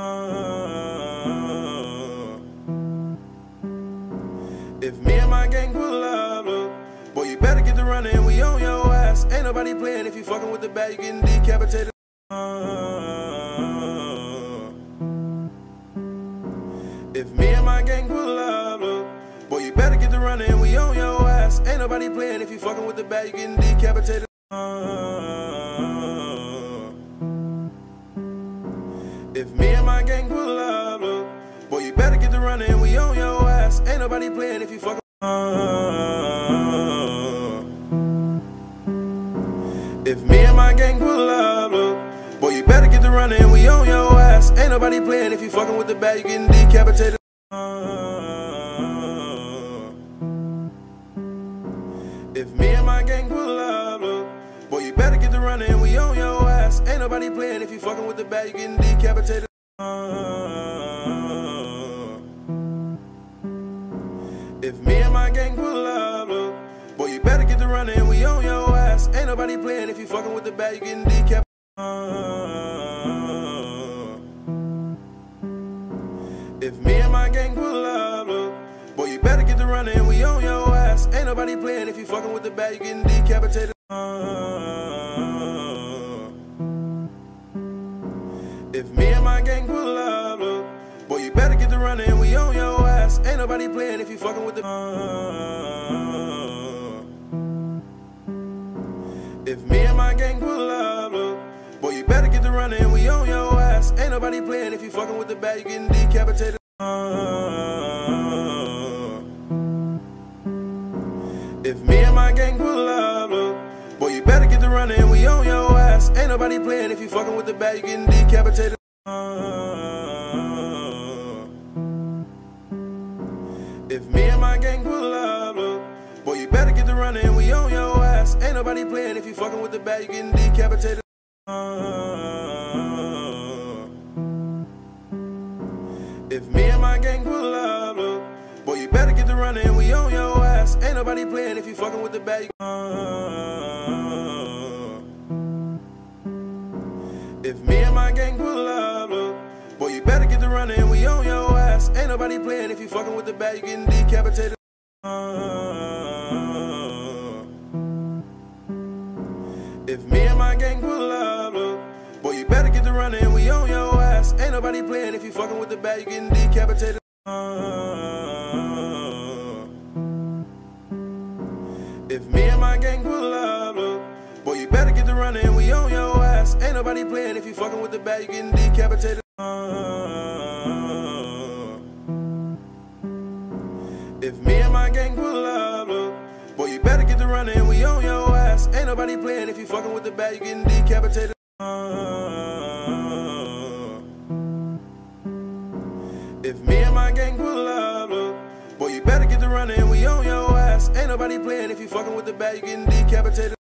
If me and my gang pull up, boy, you better get the running. We on your ass. Ain't nobody playing. If you fucking with the bag, you getting decapitated. If me and my gang pull up, boy, you better get the running. We on your ass. Ain't nobody playing. If you fucking with the bag, you getting decapitated. Pull up, look, boy, you better get running. We on your ass. Ain't nobody playing. If you If me and my gang pull up, look, boy, you better get the running. We on your ass. Ain't nobody playing. If you fucking with the bag, you getting decapitated. If me and my gang pull up, look, boy, you better get the running. We on your ass. Ain't nobody playing. If you fucking with the bag, you getting decapitated. If me and my gang pull up, look, boy, you better get the running. We on your ass. Ain't nobody playing. If you fucking with the bag, you getting decapitated. If me and my gang pull up, look, boy, you better get the running. We on your ass. Ain't nobody playing. If you fucking with the bag, you getting decapitated. Playing. If you fucking with the If me and my gang pull up, look, boy, you better get the running. We on your ass. Ain't nobody playing. If you fucking with the bag, you getting decapitated. If me and my gang pull up, look, boy, you better get the running. We on your ass. Ain't nobody playing. If you fucking with the bag, you getting decapitated. If me and my gang pull up, look, boy, you better get the running. We on your ass. Ain't nobody playing. If you fucking with the bag, you getting decapitated. Uh. If me and my gang pull up, look, boy, you better get the running. We on your ass. Ain't nobody playing. If you fucking with the bag. you- uh. If me and my gang Ain't nobody playing. If you fucking with the bag, you getting decapitated. Uh, if me and my gang pull up, look, boy, you better get the running. We on your ass. Ain't nobody playing. If you fucking with the bag, you getting decapitated. Uh, if me and my gang pull up, look, boy, you better get the running. We on your ass. Ain't nobody playing. If you fucking with the bag, you getting decapitated. If me and my gang pull up, look, boy, you better get the running. We on your ass. Ain't nobody playing. If you fucking with the bag, you getting decapitated. Uh. If me and my gang pull up, look, boy, you better get the running. We on your ass. Ain't nobody playing. If you fucking with the bag, you getting decapitated.